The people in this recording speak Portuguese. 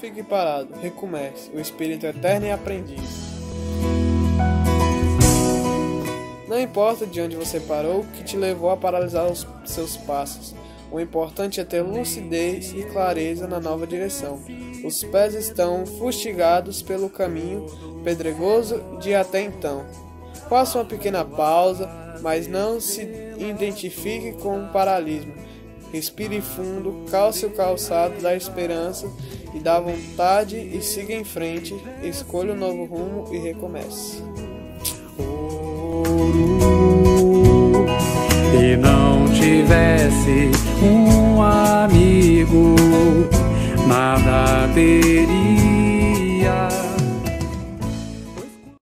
fique parado, recomece. O espírito eterno e aprendiz. Não importa de onde você parou, que te levou a paralisar os seus passos. O importante é ter lucidez e clareza na nova direção. Os pés estão fustigados pelo caminho pedregoso de até então. Faça uma pequena pausa, mas não se identifique com o paralismo. Respire fundo, calce o calçado da esperança e da vontade e siga em frente. Escolha um novo rumo e recomece. E não tivesse um amigo, nada teria